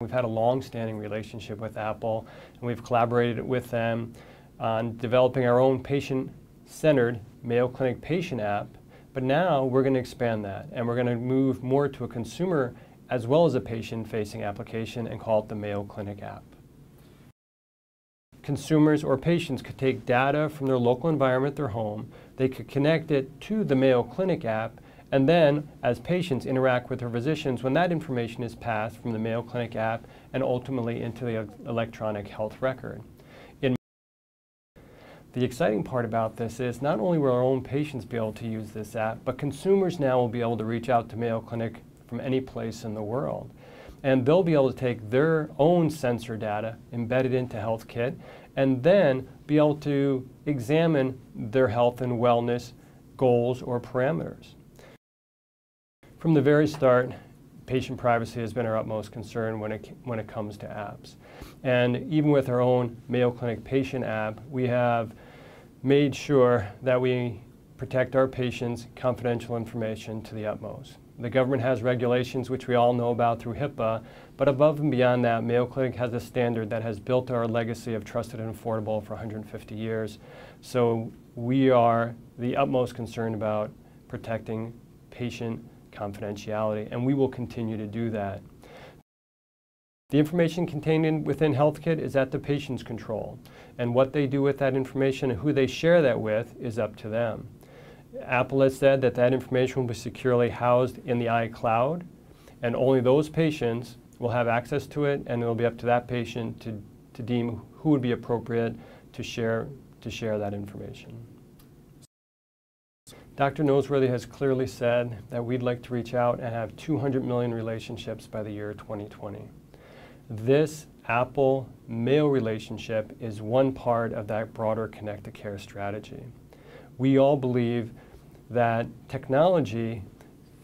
We've had a long-standing relationship with Apple, and we've collaborated with them on developing our own patient-centered Mayo Clinic patient app. But now we're going to expand that, and we're going to move more to a consumer as well as a patient-facing application and call it the Mayo Clinic app. Consumers or patients could take data from their local environment, their home, they could connect it to the Mayo Clinic app, and then, as patients interact with their physicians, when that information is passed from the Mayo Clinic app and ultimately into the electronic health record. In the exciting part about this is not only will our own patients be able to use this app, but consumers now will be able to reach out to Mayo Clinic from any place in the world. And they'll be able to take their own sensor data embedded into HealthKit and then be able to examine their health and wellness goals or parameters. From the very start, patient privacy has been our utmost concern when it, when it comes to apps. And even with our own Mayo Clinic patient app, we have made sure that we protect our patients' confidential information to the utmost. The government has regulations which we all know about through HIPAA, but above and beyond that, Mayo Clinic has a standard that has built our legacy of trusted and affordable for 150 years. So we are the utmost concerned about protecting patient confidentiality, and we will continue to do that. The information contained in, within HealthKit is at the patient's control, and what they do with that information and who they share that with is up to them. Apple has said that that information will be securely housed in the iCloud, and only those patients will have access to it, and it will be up to that patient to, to deem who would be appropriate to share, to share that information. Dr. Noseworthy has clearly said that we'd like to reach out and have 200 million relationships by the year 2020. This Apple Mayo relationship is one part of that broader connected care strategy. We all believe that technology,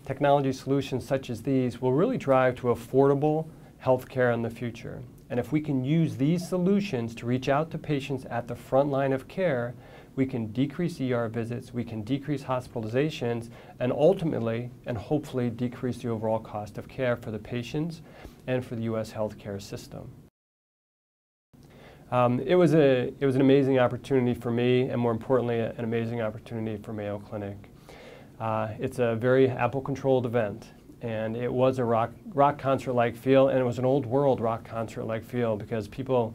technology solutions such as these will really drive to affordable health care in the future. And if we can use these solutions to reach out to patients at the front line of care, we can decrease ER visits, we can decrease hospitalizations, and ultimately and hopefully decrease the overall cost of care for the patients and for the U.S. healthcare system. Um, it, was a, it was an amazing opportunity for me, and more importantly, an amazing opportunity for Mayo Clinic. Uh, it's a very Apple-controlled event, and it was a rock, rock concert-like feel, and it was an old world rock concert-like feel because people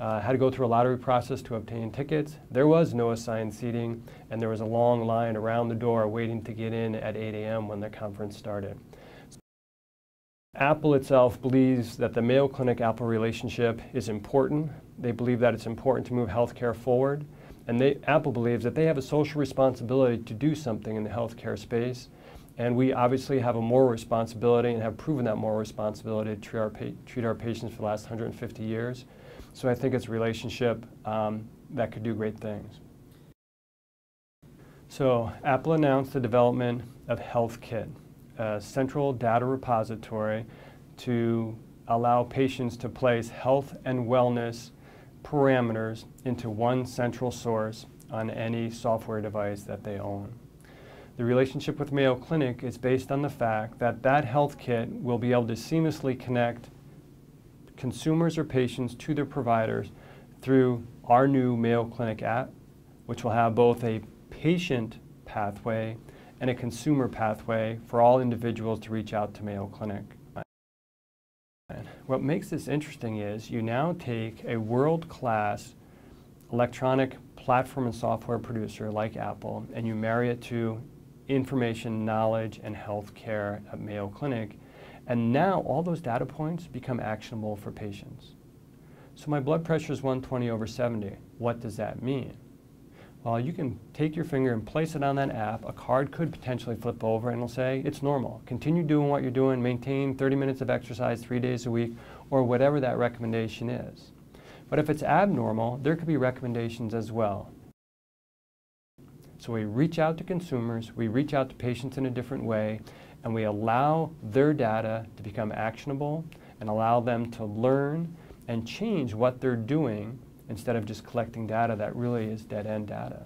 uh, had to go through a lottery process to obtain tickets. There was no assigned seating, and there was a long line around the door waiting to get in at 8 a.m. when the conference started. Apple itself believes that the Mayo Clinic Apple relationship is important. They believe that it's important to move healthcare forward. And they, Apple believes that they have a social responsibility to do something in the healthcare space. And we obviously have a moral responsibility and have proven that moral responsibility to treat our, treat our patients for the last 150 years. So I think it's a relationship um, that could do great things. So Apple announced the development of HealthKit, a central data repository to allow patients to place health and wellness parameters into one central source on any software device that they own. The relationship with Mayo Clinic is based on the fact that that HealthKit will be able to seamlessly connect consumers or patients to their providers through our new Mayo Clinic app, which will have both a patient pathway and a consumer pathway for all individuals to reach out to Mayo Clinic. What makes this interesting is you now take a world-class electronic platform and software producer like Apple and you marry it to information, knowledge, and health care at Mayo Clinic and now all those data points become actionable for patients. So my blood pressure is 120 over 70. What does that mean? Well, you can take your finger and place it on that app. A card could potentially flip over and it'll say, it's normal. Continue doing what you're doing, maintain 30 minutes of exercise three days a week, or whatever that recommendation is. But if it's abnormal, there could be recommendations as well. So we reach out to consumers, we reach out to patients in a different way, and we allow their data to become actionable and allow them to learn and change what they're doing instead of just collecting data that really is dead-end data.